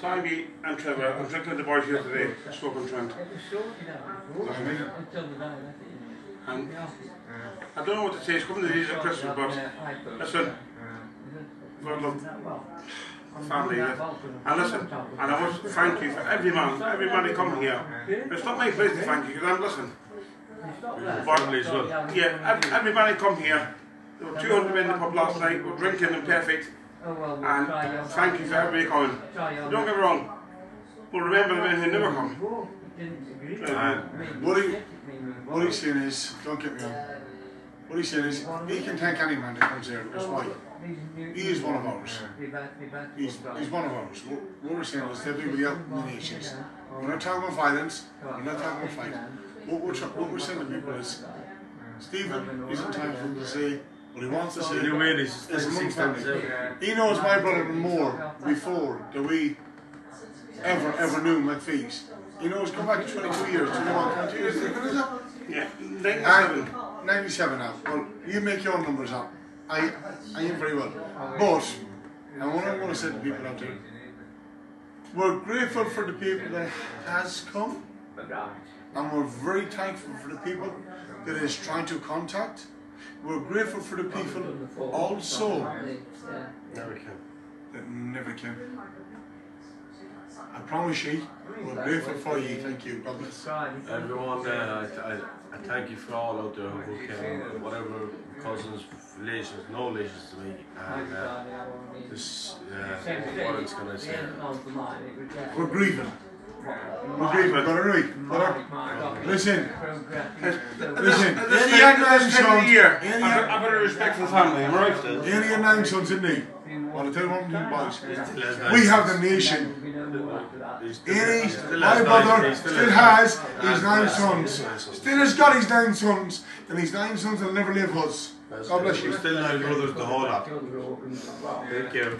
Simon and Trevor, I'm drinking with the boys here today, Stoke on Trent. And I don't know what to say, it's coming the days of Christmas, but listen, God love family, and listen, and I must thank you for every man, every man who come here. It's not my place to thank you, because I'm listening. Family as well. Yeah, every man who come here, there were 200 men in the pub last night, were drinking and perfect, and thank you for everybody coming. Don't get me wrong, we'll remember the men who never come. Aye. What he, what he's saying is, don't get me wrong, what he's saying is, he can take any man that comes here, because why? He is one of ours. He's, he's one of ours. What, what we're saying is, everybody out in the nations. We're not talking about violence, we're not talking about fight. What we're, what we're saying to people is, Stephen is entitled to say what he wants us to say. New way, this It's is six times family. He knows my brother more before than we ever, ever knew McPhee's. He knows, go back to 22 years, 21, 22 years. When is that? Yeah, 97. And 97 now. Well, you make your numbers up. I, I am very well. But, and what I want to say to people out there, we're grateful for the people that has come, and we're very thankful for the people that is trying to contact. We're grateful for the people also Never can. that never came. I promise you, we're grateful for you. Thank you. God bless. Everyone, uh, I, I, I thank you for all out there who came, whatever cousins, relations, no relations to me, and uh, this, uh, what it's gonna say. We're grieving. We're grieving. Got it right. Got it? Listen. Listen. Any the of nine end of the sons. year. Any I've got, of I've got a respect for the family, am I right? any of nine sons in me. Well, I tell you what, boys. has We have the nation. Any, my brother still has his nine sons. Still has got his nine sons, and his nine sons will never leave us. God bless you. Still nine brothers, the whole lot. Thank you.